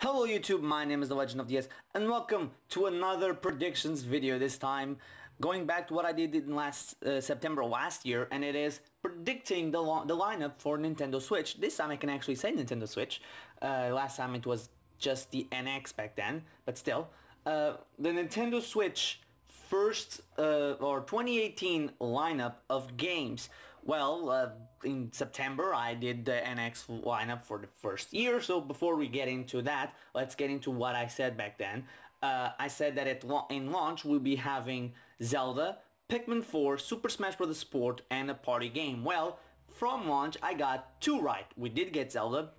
Hello YouTube, my name is The Legend of DS and welcome to another predictions video this time going back to what I did in last uh, September last year and it is predicting the, the lineup for Nintendo Switch. This time I can actually say Nintendo Switch. Uh, last time it was just the NX back then, but still. Uh, the Nintendo Switch first uh, or 2018 lineup of games. Well, uh, in September I did the NX lineup for the first year, so before we get into that, let's get into what I said back then. Uh, I said that at in launch we'll be having Zelda, Pikmin 4, Super Smash Bros. Sport, and a party game. Well, from launch I got two right. We did get Zelda,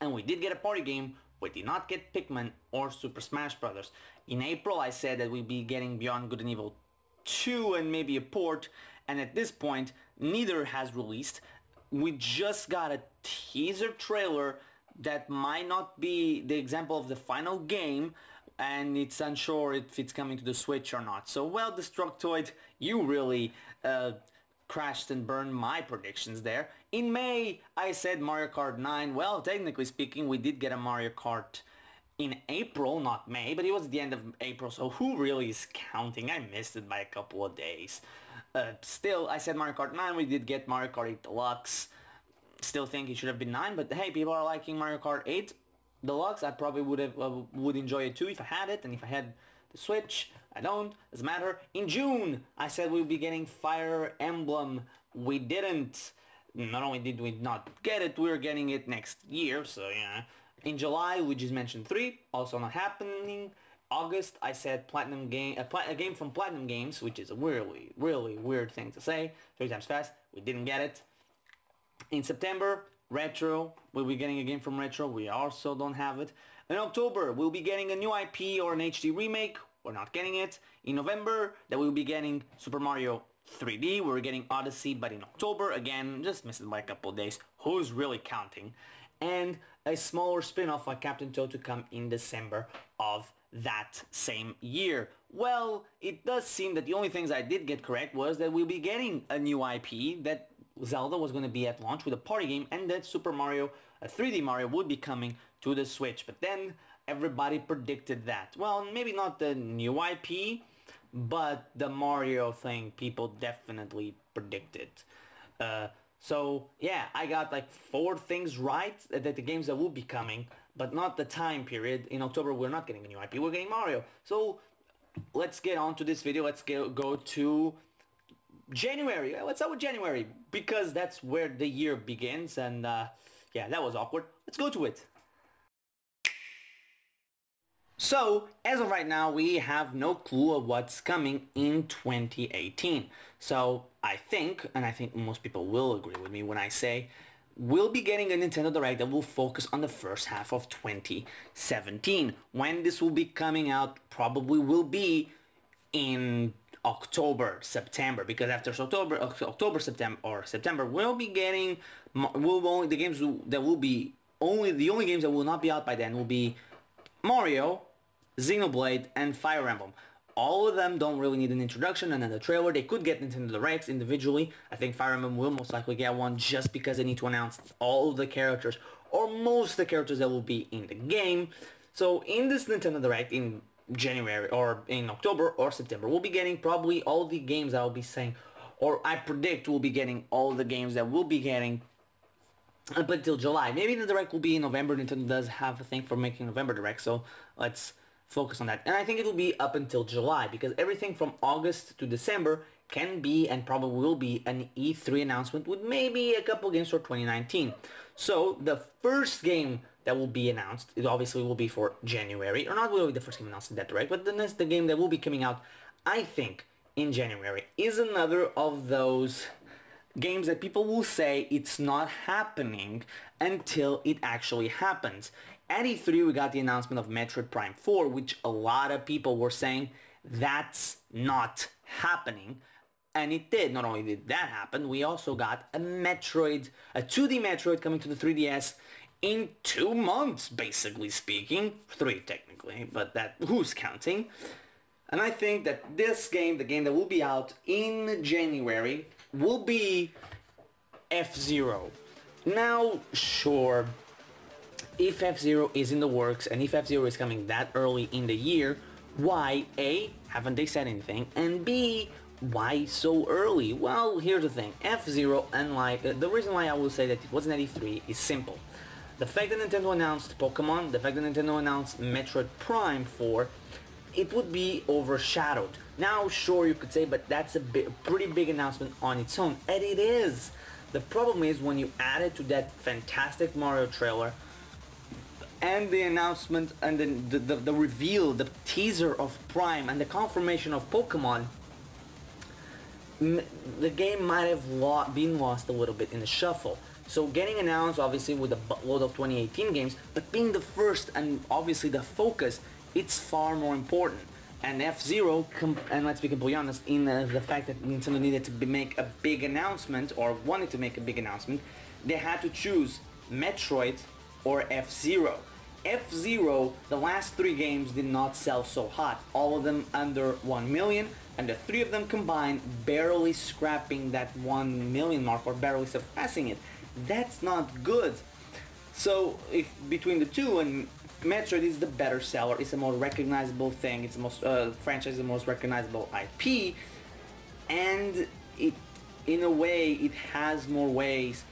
and we did get a party game, we did not get Pikmin or Super Smash Bros. In April I said that we'd be getting Beyond Good and Evil 2 and maybe a port and at this point neither has released. We just got a teaser trailer that might not be the example of the final game and it's unsure if it's coming to the Switch or not. So well Destructoid, you really uh, crashed and burned my predictions there. In May, I said Mario Kart 9. Well, technically speaking, we did get a Mario Kart in April, not May, but it was the end of April, so who really is counting? I missed it by a couple of days. Uh, still, I said Mario Kart 9, we did get Mario Kart 8 Deluxe. Still think it should have been 9, but hey, people are liking Mario Kart 8 Deluxe. I probably would have uh, would enjoy it too if I had it, and if I had the Switch. I don't. Doesn't matter. In June, I said we'll be getting Fire Emblem. We didn't. Not only did we not get it, we are getting it next year. So yeah. In July, we just mentioned three. Also not happening. August, I said Platinum game, a, a, game from Platinum Games, which is a really, really weird thing to say. Three times fast. We didn't get it. In September, Retro, we'll be getting a game from Retro. We also don't have it. In October, we'll be getting a new IP or an HD remake. We're not getting it. In November, that we'll be getting Super Mario 3D. We're getting Odyssey, but in October, again, just missed it by a couple days. Who's really counting? And a smaller spin-off like Captain Toad to come in December of that same year. Well, it does seem that the only things I did get correct was that we'll be getting a new IP that Zelda was going to be at launch with a party game and that Super Mario, a 3D Mario, would be coming to the Switch. But then everybody predicted that. Well, maybe not the new IP, but the Mario thing people definitely predicted. Uh, so yeah, I got like four things right that the games that will be coming, but not the time period. In October, we're not getting a new IP, we're getting Mario. So let's get on to this video. Let's go, go to January. Let's start with January because that's where the year begins. And uh, yeah, that was awkward. Let's go to it. So, as of right now, we have no clue of what's coming in 2018. So, I think, and I think most people will agree with me when I say, we'll be getting a Nintendo Direct that will focus on the first half of 2017. When this will be coming out probably will be in October, September, because after October, October, September, or September, we'll be getting, we'll only, the games that will be, only, the only games that will not be out by then will be Mario, Xenoblade, and Fire Emblem. All of them don't really need an introduction and then the trailer. They could get Nintendo Directs individually. I think Fire Emblem will most likely get one just because they need to announce all the characters or most of the characters that will be in the game. So in this Nintendo Direct in January or in October or September, we'll be getting probably all the games I'll be saying or I predict we'll be getting all the games that we'll be getting up until July. Maybe the direct will be in November. Nintendo does have a thing for making November direct, so let's focus on that. And I think it will be up until July because everything from August to December can be and probably will be an E3 announcement with maybe a couple games for 2019. So the first game that will be announced, it obviously will be for January, or not really the first game announced in that direct, but the next the game that will be coming out, I think, in January is another of those games that people will say it's not happening until it actually happens. At E3 we got the announcement of Metroid Prime 4 which a lot of people were saying that's not happening and it did. Not only did that happen, we also got a Metroid, a 2D Metroid coming to the 3DS in two months, basically speaking. Three, technically, but that who's counting? And I think that this game, the game that will be out in January, will be F-Zero. Now, sure, if F-Zero is in the works and if F-Zero is coming that early in the year, why A, haven't they said anything, and B, why so early? Well, here's the thing. F-Zero, unlike... Uh, the reason why I will say that it wasn't at E3 is simple. The fact that Nintendo announced Pokemon, the fact that Nintendo announced Metroid Prime 4, it would be overshadowed. Now, sure, you could say, but that's a pretty big announcement on its own, and it is. The problem is when you add it to that fantastic Mario trailer, and the announcement and the, the, the, reveal, the teaser of Prime and the confirmation of Pokemon, the game might have lo been lost a little bit in the shuffle. So getting announced obviously with a load of 2018 games, but being the first and obviously the focus, it's far more important. And F-Zero, and let's be completely honest, in the, the fact that Nintendo needed to make a big announcement, or wanted to make a big announcement, they had to choose Metroid or F-Zero. F-Zero, the last three games did not sell so hot, all of them under 1 million, and the three of them combined barely scrapping that 1 million mark or barely surpassing it. That's not good. So if between the two and Metroid is the better seller, it's the more recognizable thing, it's the most uh, franchise, the most recognizable IP, and it, in a way, it has more ways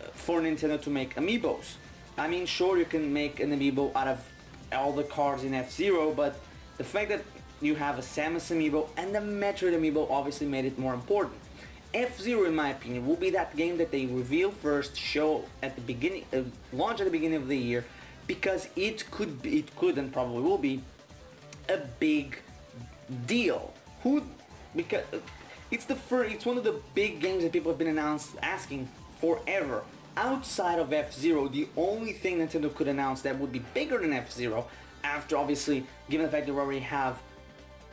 uh, for Nintendo to make amiibos. I mean, sure, you can make an amiibo out of all the cards in F-Zero, but the fact that you have a Samus amiibo and the Metroid amiibo obviously made it more important. F-Zero, in my opinion, will be that game that they reveal first, show at the beginning, uh, launch at the beginning of the year, because it could, be, it could and probably will be a big deal. Who, because it's the first, it's one of the big games that people have been announced asking forever outside of F-Zero, the only thing Nintendo could announce that would be bigger than F-Zero, after obviously, given the fact that we already have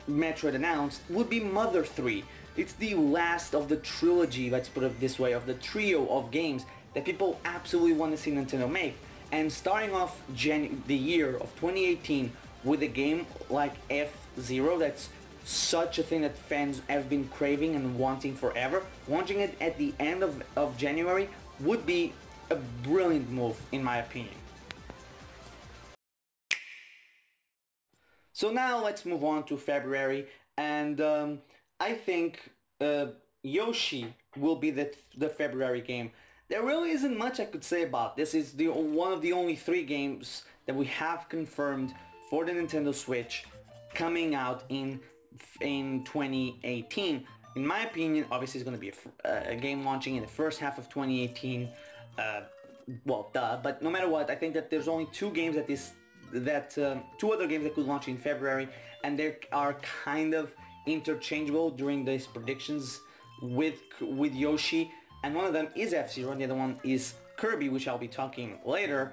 Metroid announced, would be Mother 3. It's the last of the trilogy, let's put it this way, of the trio of games that people absolutely want to see Nintendo make. And starting off Jan the year of 2018 with a game like F-Zero that's such a thing that fans have been craving and wanting forever, launching it at the end of, of January would be a brilliant move in my opinion. So now let's move on to February and um, I think uh, Yoshi will be the, the February game. There really isn't much I could say about this. It's the one of the only three games that we have confirmed for the Nintendo Switch coming out in in 2018 in my opinion, obviously it's going to be a, a, game launching in the first half of 2018. Uh, well, duh. But no matter what, I think that there's only two games that this that um, two other games that could launch in February, and they are kind of interchangeable during these predictions with with Yoshi. And one of them is F-Zero, and the other one is Kirby, which I'll be talking later.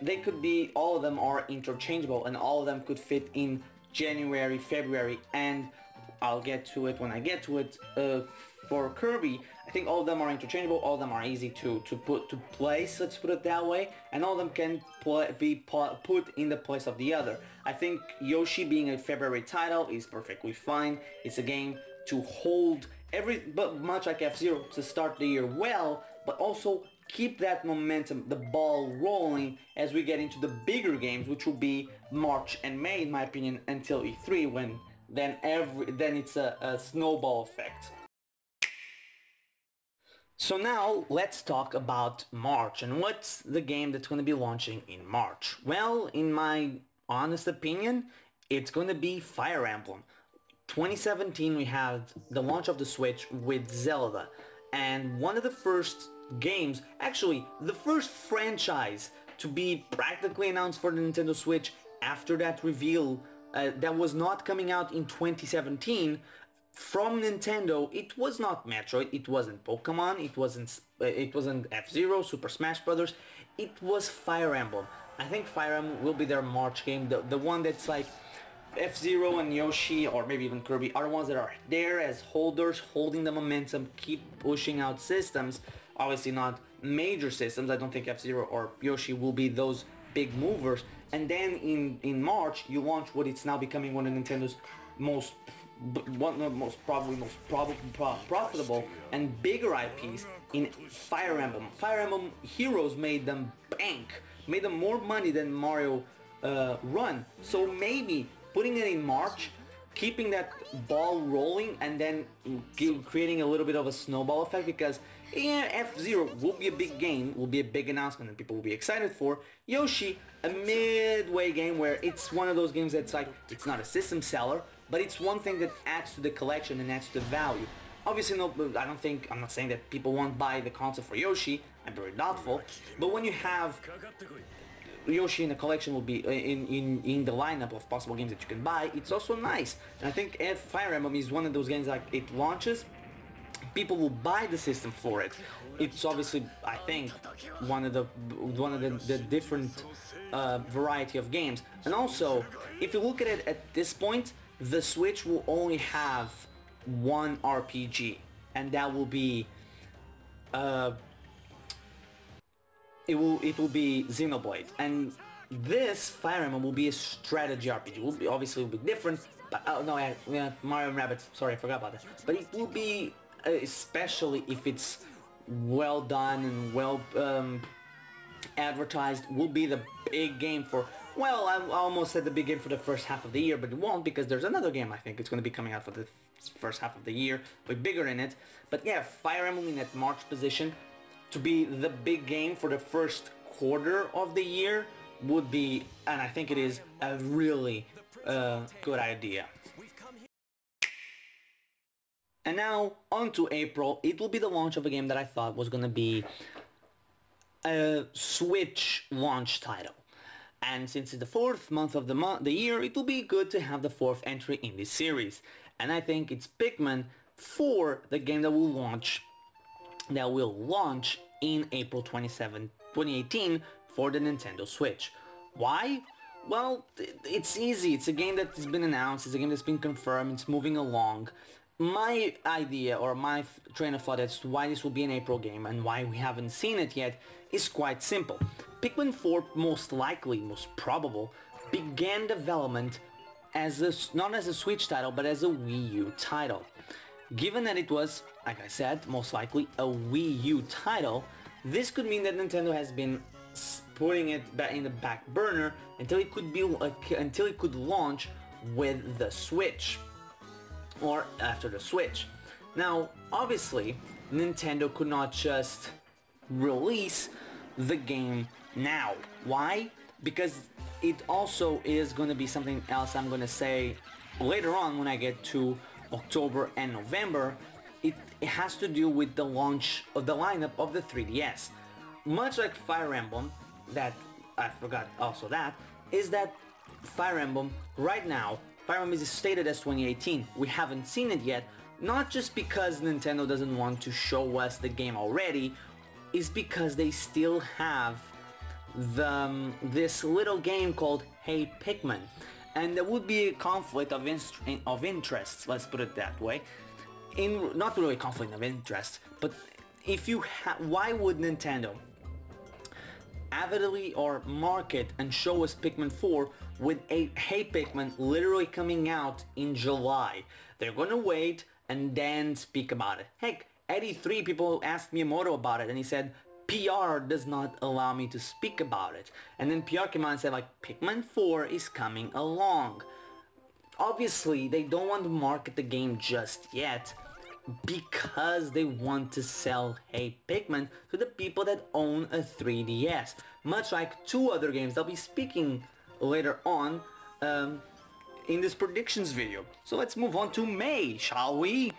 They could be, all of them are interchangeable, and all of them could fit in January, February, and I'll get to it when I get to it. Uh, for Kirby, I think all of them are interchangeable, all of them are easy to, to put to place, let's put it that way, and all of them can be put in the place of the other. I think Yoshi being a February title is perfectly fine. It's a game to hold every, but much like F-Zero, to start the year well, but also keep that momentum, the ball rolling as we get into the bigger games, which will be March and May, in my opinion, until E3 when then every then it's a, a snowball effect. So now let's talk about March and what's the game that's going to be launching in March. Well, in my honest opinion, it's going to be Fire Emblem. 2017 we had the launch of the Switch with Zelda and one of the first games, actually the first franchise to be practically announced for the Nintendo Switch after that reveal uh, that was not coming out in 2017 from Nintendo, it was not Metroid, it wasn't Pokemon, it wasn't uh, it wasn't F-Zero, Super Smash Brothers, it was Fire Emblem. I think Fire Emblem will be their March game, the, the one that's like F-Zero and Yoshi, or maybe even Kirby, are the ones that are there as holders, holding the momentum, keep pushing out systems. Obviously not major systems, I don't think F-Zero or Yoshi will be those big movers. And then in, in March, you launch what it's now becoming one of Nintendo's most one of the most probably most pro profitable and bigger IPs in Fire Emblem. Fire Emblem Heroes made them bank, made them more money than Mario uh, Run. So maybe putting it in March, keeping that ball rolling and then creating a little bit of a snowball effect because yeah, F-Zero will be a big game, will be a big announcement and people will be excited for. Yoshi, a midway game where it's one of those games that's like, it's not a system seller, but it's one thing that adds to the collection and adds to the value. Obviously, no, I don't think, I'm not saying that people won't buy the console for Yoshi, I'm very doubtful, but when you have Yoshi in the collection will be in, in, in the lineup of possible games that you can buy, it's also nice. And I think Fire Emblem is one of those games like it launches, people will buy the system for it. It's obviously, I think, one of the one of the, the different uh, variety of games. And also, if you look at it at this point, the Switch will only have one RPG, and that will be uh, it will it will be Xenoblade, and this Fire Emblem will be a strategy RPG. It will be obviously will be different, but oh no, yeah, yeah, Mario Rabbids. Sorry, I forgot about that. But it will be especially if it's well done and well um, advertised, will be the big game for, well, I almost said the big game for the first half of the year, but it won't because there's another game I think it's going to be coming out for the first half of the year with bigger in it. But yeah, Fire Emblem in that March position to be the big game for the first quarter of the year would be, and I think it is, a really uh, good idea. And now, on to April, it will be the launch of a game that I thought was going to be a Switch launch title. And since it's the fourth month of the, month, the year, it will be good to have the fourth entry in this series. And I think it's Pikmin 4, the game that will launch that will launch in April 27, 2018 for the Nintendo Switch. Why? Well, it's easy. It's a game that has been announced. It's a game that's been confirmed. It's moving along my idea or my train of thought as to why this will be an April game and why we haven't seen it yet is quite simple. Pikmin 4 most likely, most probable, began development as a, not as a Switch title but as a Wii U title. Given that it was, like I said, most likely a Wii U title, this could mean that Nintendo has been putting it back in the back burner until it could be until it could launch with the Switch or after the Switch. Now, obviously, Nintendo could not just release the game now. Why? Because it also is going to be something else I'm going to say later on when I get to October and November. It, it has to do with the launch of the lineup of the 3DS. Much like Fire Emblem, that I forgot also that, is that Fire Emblem right now Fire is stated as 2018. We haven't seen it yet, not just because Nintendo doesn't want to show us the game already, is because they still have the, um, this little game called Hey Pikmin. And there would be a conflict of, of interests, let's put it that way. In Not really conflict of interest, but if you why would Nintendo avidly or market and show us Pikmin 4 with a Hey Pikmin literally coming out in July. They're gonna wait and then speak about it. Heck, at E3 people asked Miyamoto about it and he said, PR does not allow me to speak about it. And then PR came out and said like, Pikmin 4 is coming along. Obviously, they don't want to market the game just yet because they want to sell Hey Pikmin to the people that own a 3DS. Much like two other games I'll be speaking later on um, in this predictions video. So let's move on to May, shall we?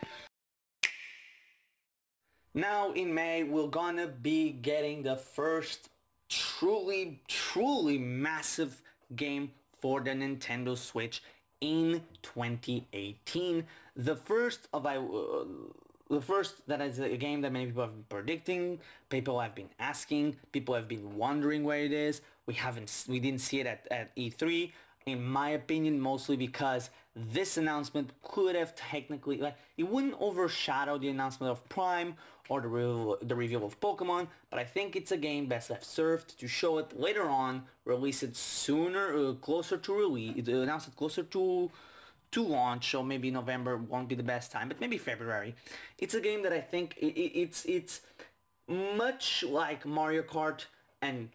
Now in May we're gonna be getting the first truly, truly massive game for the Nintendo Switch in 2018. The first of I, uh, the first that is a game that many people have been predicting, people have been asking, people have been wondering where it is. We haven't, we didn't see it at, at E3. In my opinion, mostly because this announcement could have technically, like, it wouldn't overshadow the announcement of Prime or the, re the reveal of Pokemon, but I think it's a game best left served to show it later on, release it sooner, uh, closer to release, announce it closer to to launch, so maybe November won't be the best time, but maybe February. It's a game that I think it, it, it's it's much like Mario Kart and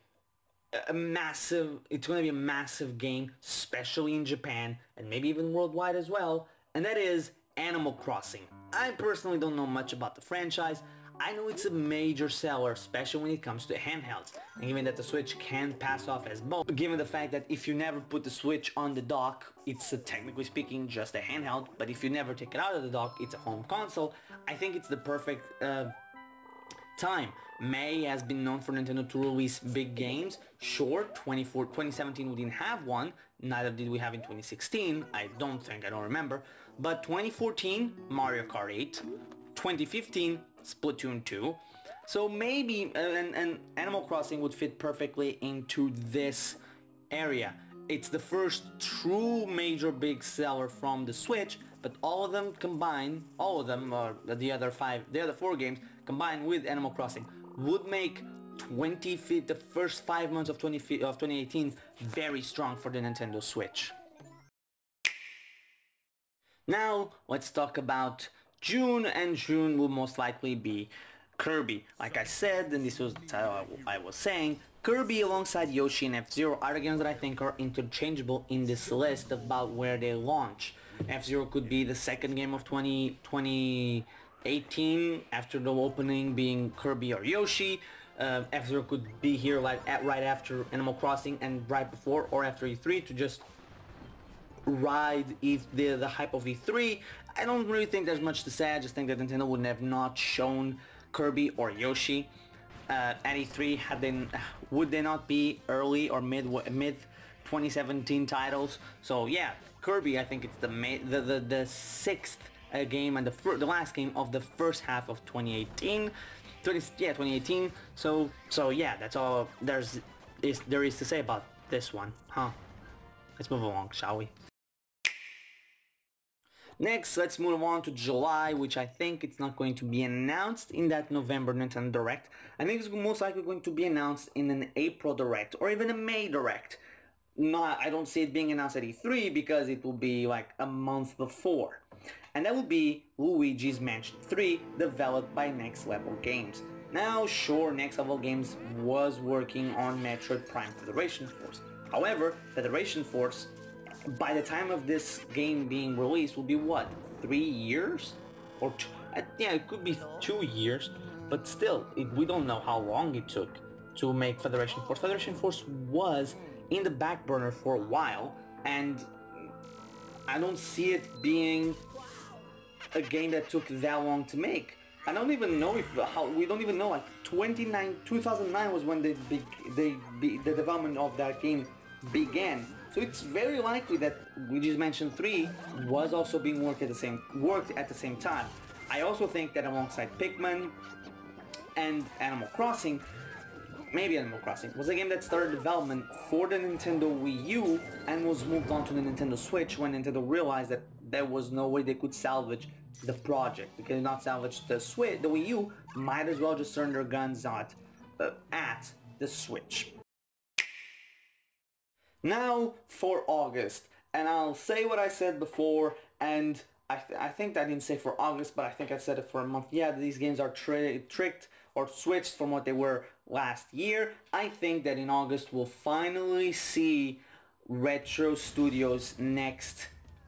a massive, it's going to be a massive game, especially in Japan and maybe even worldwide as well, and that is Animal Crossing. I personally don't know much about the franchise. I know it's a major seller, especially when it comes to handhelds. And given that the Switch can pass off as both, given the fact that if you never put the Switch on the dock, it's a, technically speaking just a handheld, but if you never take it out of the dock, it's a home console, I think it's the perfect uh, time. May has been known for Nintendo to release big games. Sure, 2017 we didn't have one, neither did we have in 2016, I don't think, I don't remember. But 2014, Mario Kart 8. 2015, Splatoon 2. So maybe, uh, and, Animal Crossing would fit perfectly into this area. It's the first true major big seller from the Switch, but all of them combined, all of them, or the other five, the other four games, combined with Animal Crossing, would make 20 feet, the first five months of, 20 of 2018 very strong for the Nintendo Switch. Now, let's talk about June, and June will most likely be Kirby. Like I said, and this was the title I was saying, Kirby alongside Yoshi and F-Zero are games that I think are interchangeable in this list about where they launch. F-Zero could be the second game of 20, 2018 after the opening being Kirby or Yoshi. Uh, F-Zero could be here like at, right after Animal Crossing and right before or after E3 to just ride the, the hype of E3. I don't really think there's much to say. I just think that Nintendo would have not shown Kirby or Yoshi uh, at E3 had they, would they not be early or mid mid 2017 titles. So yeah, Kirby I think it's the the the, the sixth uh, game and the the last game of the first half of 2018. 20, yeah, 2018. So so yeah, that's all there's is there is to say about this one, huh? Let's move along, shall we? Next, let's move on to July, which I think it's not going to be announced in that November Nintendo Direct. I think it's most likely going to be announced in an April Direct or even a May Direct. Not, I don't see it being announced at E3 because it will be like a month before. And that will be Luigi's Mansion 3, developed by Next Level Games. Now, sure, Next Level Games was working on Metroid Prime Federation Force. However, Federation Force by the time of this game being released will be what three years? Or two, uh, yeah it could be two years but still it, we don't know how long it took to make Federation Force. Federation Force was in the back burner for a while and I don't see it being a game that took that long to make. I don't even know if how we don't even know like 29 2009 was when the the the development of that game began so it's very likely that Luigi's Mansion 3 was also being worked at the same worked at the same time. I also think that alongside Pikmin and Animal Crossing, maybe Animal Crossing, was a game that started development for the Nintendo Wii U and was moved on to the Nintendo Switch when Nintendo realized that there was no way they could salvage the project. They could not salvage the Switch, the Wii U, might as well just turn their guns at, uh, at the Switch. Now for August, and I'll say what I said before, and I, th I think I didn't say for August, but I think I said it for a month. Yeah, these games are tri tricked or switched from what they were last year. I think that in August we'll finally see Retro Studios' next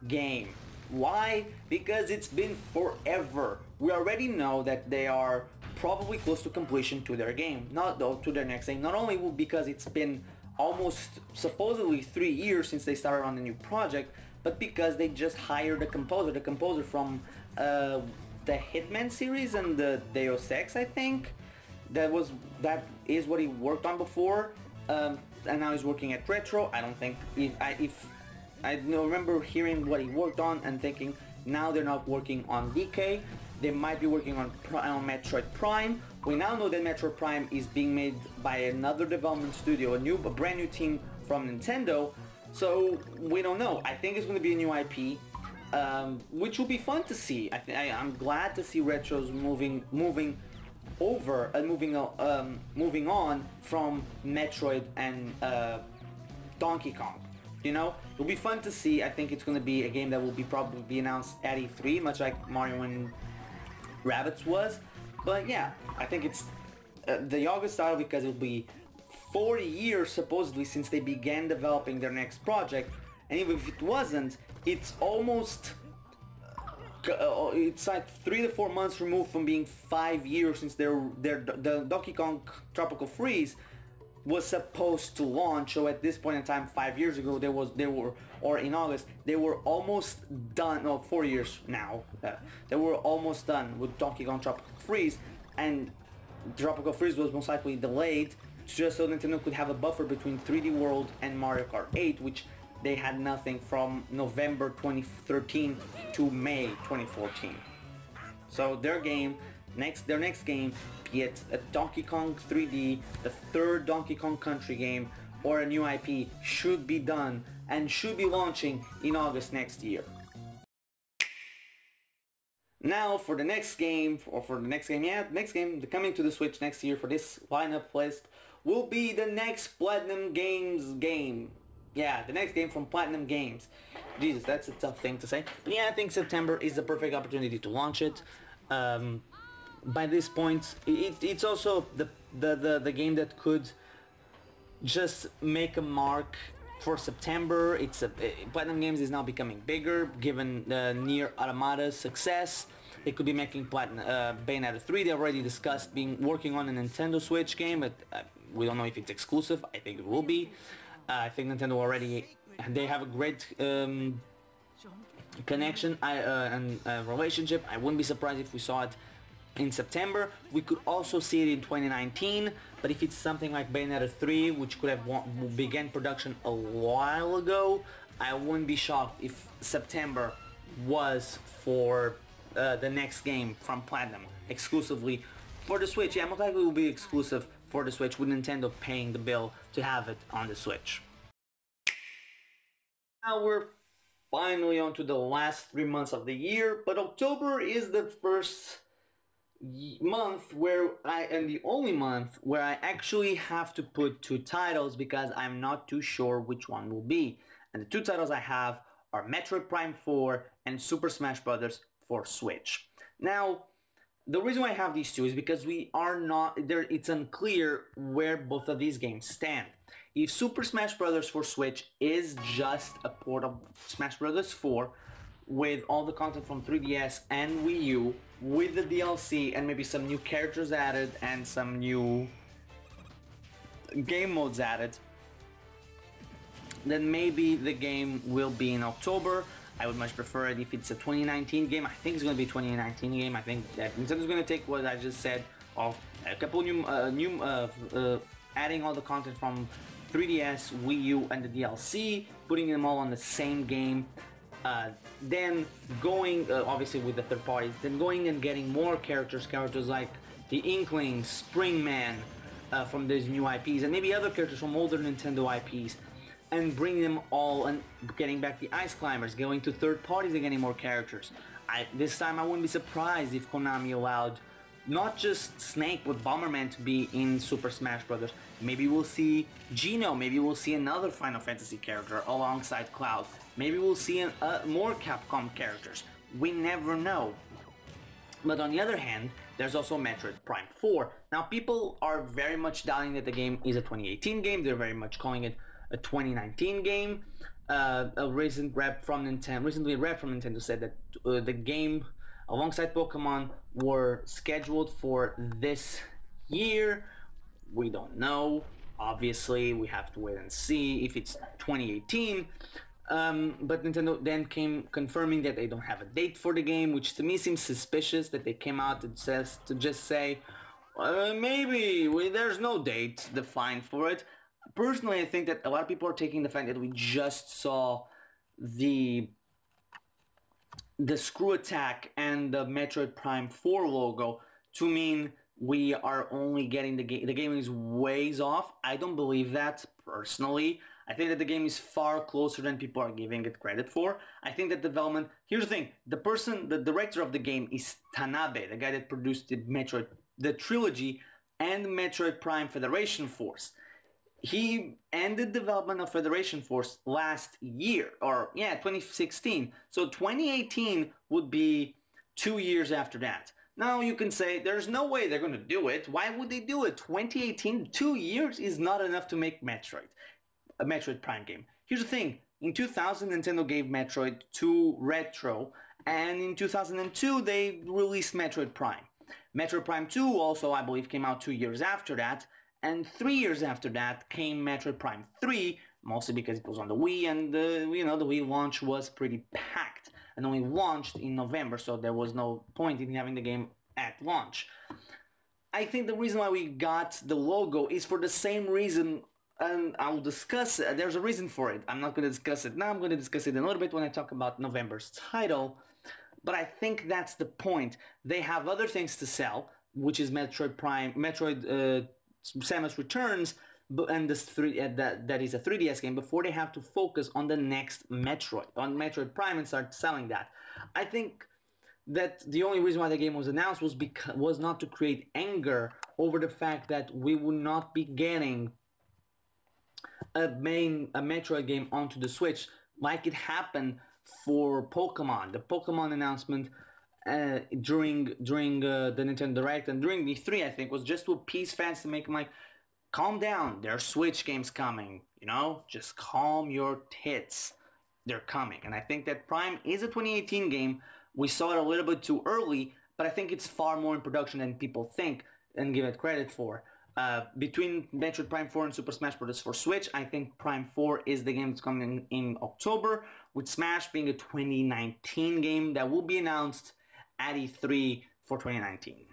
game. Why? Because it's been forever. We already know that they are probably close to completion to their game, not though to their next game. Not only because it's been almost supposedly three years since they started on the new project, but because they just hired a composer, the composer from uh, the Hitman series and the Deus Ex, I think. That was that is what he worked on before, um, and now he's working at Retro. I don't think if I if I remember hearing what he worked on and thinking now they're not working on DK. They might be working on, on Metroid Prime. We now know that Metroid Prime is being made by another development studio, a new, a brand new team from Nintendo. So we don't know. I think it's going to be a new IP, um, which will be fun to see. I, think I am glad to see retros moving moving over and uh, moving um, moving on from Metroid and uh, Donkey Kong. You know, it'll be fun to see. I think it's going to be a game that will be probably be announced at E3, much like Mario and Rabbids was. But yeah, I think it's uh, the August title because it'll be 40 years supposedly since they began developing their next project. And even if it wasn't it's almost uh, it's like three to four months removed from being five years since their their the Donkey Kong Tropical Freeze was supposed to launch. So at this point in time, five years ago, there was they were or in August they were almost done. No, four years now. Uh, they were almost done with Donkey Kong Tropical Freeze, and Tropical Freeze was most likely delayed just so Nintendo could have a buffer between 3D World and Mario Kart 8, which they had nothing from November 2013 to May 2014. So their game, next their next game, be it a Donkey Kong 3D, the third Donkey Kong Country game, or a new IP, should be done and should be launching in August next year. Now for the next game, or for the next game, yeah, next game, the coming to the Switch next year for this lineup list will be the next Platinum Games game. Yeah, the next game from Platinum Games. Jesus, that's a tough thing to say. But yeah, I think September is the perfect opportunity to launch it. Um, by this point, it, it's also the, the, the, the game that could just make a mark for September. It's a Platinum Games is now becoming bigger given the NieR Automata's success. They could be making Platinum uh, Bayonetta 3. They already discussed being working on a Nintendo Switch game, but uh, we don't know if it's exclusive. I think it will be. Uh, I think Nintendo already they have a great um, connection I, uh, and uh, relationship. I wouldn't be surprised if we saw it in September. We could also see it in 2019, but if it's something like Bayonetta 3, which could have began production a while ago, I wouldn't be shocked if September was for uh, the next game from Platinum, exclusively for the Switch. Yeah, most likely will be exclusive for the Switch with Nintendo paying the bill to have it on the Switch. Now we're finally on to the last three months of the year, but October is the first month where I and the only month where I actually have to put two titles because I'm not too sure which one will be. And the two titles I have are Metroid Prime 4 and Super Smash Bros. for Switch. Now, the reason why I have these two is because we are not there it's unclear where both of these games stand. If Super Smash Bros. for Switch is just a port of Smash Bros. 4 with all the content from 3DS and Wii U with the DLC and maybe some new characters added and some new game modes added, then maybe the game will be in October I would much prefer it if it's a 2019 game. I think it's going to be a 2019 game. I think that Nintendo's going to take what I just said of a couple new, uh, new uh, uh, adding all the content from 3DS, Wii U, and the DLC, putting them all on the same game. Uh, then going, uh, obviously with the third parties, then going and getting more characters, characters like the Inkling, Spring Man, uh, from these new IPs, and maybe other characters from older Nintendo IPs and bring them all and getting back the Ice Climbers, going to third parties and getting more characters. I, this time I wouldn't be surprised if Konami allowed not just Snake with Bomberman to be in Super Smash Bros. Maybe we'll see Geno, maybe we'll see another Final Fantasy character alongside Cloud. Maybe we'll see an, uh, more Capcom characters. We never know. But on the other hand, there's also Metroid Prime 4. Now people are very much doubting that the game is a 2018 game. They're very much calling it a 2019 game. Uh, a recent rep from Nintendo, recently rep from Nintendo said that uh, the game alongside Pokemon were scheduled for this year. We don't know. Obviously, we have to wait and see if it's 2018. Um, but Nintendo then came confirming that they don't have a date for the game, which to me seems suspicious that they came out and says to just say, uh, maybe we, there's no date defined for it personally, I think that a lot of people are taking the fact that we just saw the the screw attack and the Metroid Prime 4 logo to mean we are only getting the game the game is ways off. I don't believe that personally. I think that the game is far closer than people are giving it credit for. I think that development here's the thing, the person the director of the game is Tanabe, the guy that produced the Metroid the trilogy and Metroid Prime Federation Force he ended development of Federation Force last year, or yeah, 2016. So 2018 would be two years after that. Now you can say there's no way they're going to do it. Why would they do it? 2018, two years is not enough to make Metroid, a Metroid Prime game. Here's the thing. In 2000, Nintendo gave Metroid to Retro, and in 2002, they released Metroid Prime. Metroid Prime 2 also, I believe, came out two years after that, and three years after that came Metroid Prime 3, mostly because it was on the Wii, and the, you know, the Wii launch was pretty packed, and only launched in November, so there was no point in having the game at launch. I think the reason why we got the logo is for the same reason and I'll discuss it. There's a reason for it. I'm not going to discuss it now. I'm going to discuss it in a little bit when I talk about November's title. But I think that's the point. They have other things to sell, which is Metroid Prime, Metroid uh, Samus Returns, and this three uh, that that is a 3DS game. Before they have to focus on the next Metroid, on Metroid Prime, and start selling that. I think that the only reason why the game was announced was because was not to create anger over the fact that we would not be getting a main a Metroid game onto the Switch, like it happened for Pokemon. The Pokemon announcement uh, during during uh, the Nintendo Direct and during the 3 I think was just to appease fans to make them like, calm down. There are Switch games coming. You know, just calm your tits. They're coming, and I think that Prime is a 2018 game. We saw it a little bit too early, but I think it's far more in production than people think and give it credit for. Uh, between Metroid Prime 4 and Super Smash Bros. for Switch, I think Prime 4 is the game that's coming in October, with Smash being a 2019 game that will be announced at E3 for 2019.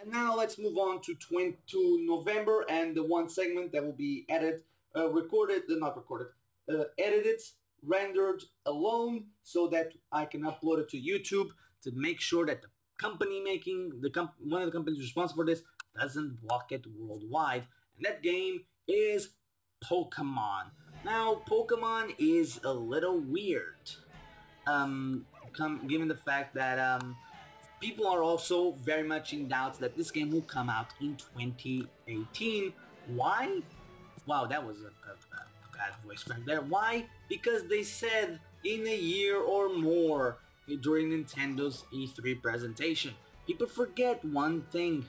And now let's move on to, 20, to November and the one segment that will be edited, uh, recorded, uh, not recorded, uh, edited, rendered alone so that I can upload it to YouTube to make sure that the company making the comp one of the companies responsible for this doesn't block it worldwide. And that game is Pokemon now Pokemon is a little weird. Um come given the fact that um people are also very much in doubt that this game will come out in 2018 why wow that was a, a, a bad voice crack there why because they said in a year or more during Nintendo's E3 presentation. People forget one thing.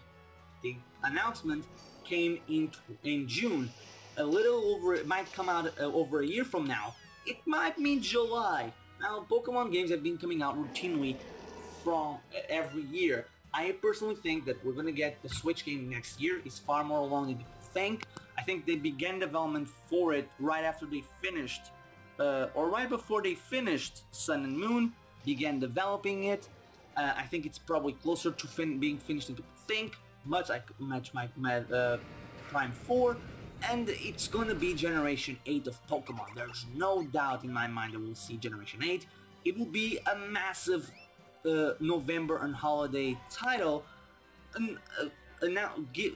The announcement came in in June. A little over, it might come out uh, over a year from now. It might mean July. Now, Pokemon games have been coming out routinely from every year. I personally think that we're gonna get the Switch game next year. It's far more along than people think. I think they began development for it right after they finished, uh, or right before they finished Sun and Moon began developing it. Uh, I think it's probably closer to fin being finished than people think, much like Match My uh, Prime 4, and it's gonna be Generation 8 of Pokemon. There's no doubt in my mind that we'll see Generation 8. It will be a massive uh, November and holiday title, and, uh, and now get,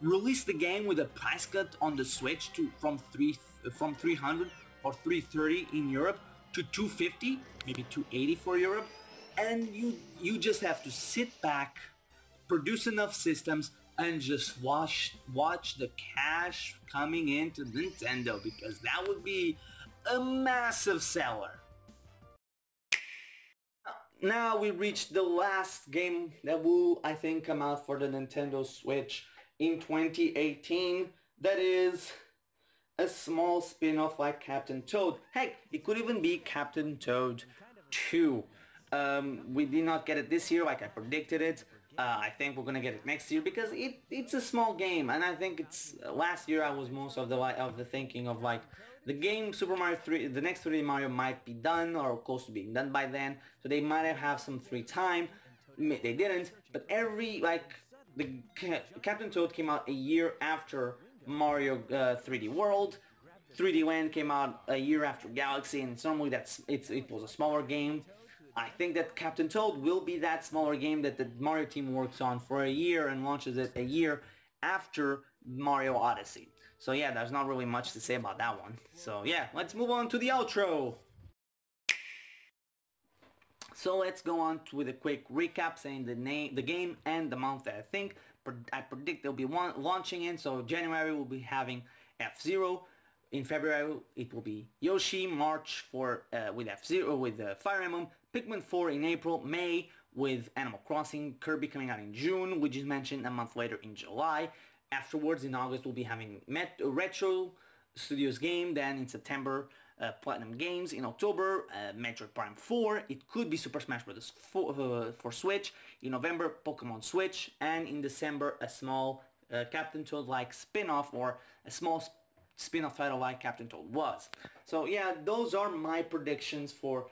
release the game with a price cut on the Switch to from three from 300 or 330 in Europe to 250, maybe 280 for Europe, and you you just have to sit back, produce enough systems, and just watch watch the cash coming into Nintendo because that would be a massive seller. Now we reached the last game that will, I think, come out for the Nintendo Switch in 2018. That is a small spin-off like Captain Toad. Heck, it could even be Captain Toad 2. Um, we did not get it this year like I predicted it. Uh, I think we're gonna get it next year because it it's a small game and I think it's uh, last year I was most of the of the thinking of like the game Super Mario 3 the next 3D Mario might be done or close to being done by then so they might have some free time they didn't but every like the Captain Toad came out a year after Mario uh, 3D World. 3D Land came out a year after Galaxy, and normally that's it's it was a smaller game. I think that Captain Toad will be that smaller game that the Mario team works on for a year and launches it a year after Mario Odyssey. So yeah, there's not really much to say about that one. So yeah, let's move on to the outro. So let's go on with a quick recap saying the name, the game and the month that I think. I predict they'll be launching in. So January we'll be having F-Zero. In February it will be Yoshi. March for uh, with F-Zero with uh, Fire Emblem. Pikmin 4 in April, May with Animal Crossing, Kirby coming out in June, which is mentioned a month later in July. Afterwards, in August, we'll be having Met Retro Studios game. Then in September, uh, Platinum Games. In October, uh, Metroid Prime 4. It could be Super Smash Bros. For, uh, for Switch. In November, Pokemon Switch. And in December, a small uh, Captain Toad-like spin-off or a small spin-off title like Captain Toad was. So yeah, those are my predictions for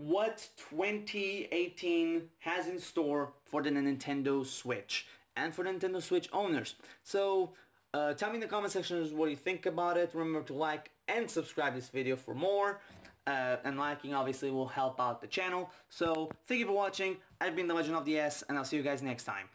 what 2018 has in store for the Nintendo Switch and for Nintendo Switch owners. So uh, tell me in the comment section what you think about it. Remember to like and subscribe this video for more. Uh, and liking obviously will help out the channel. So thank you for watching. I've been the Legend of DS and I'll see you guys next time.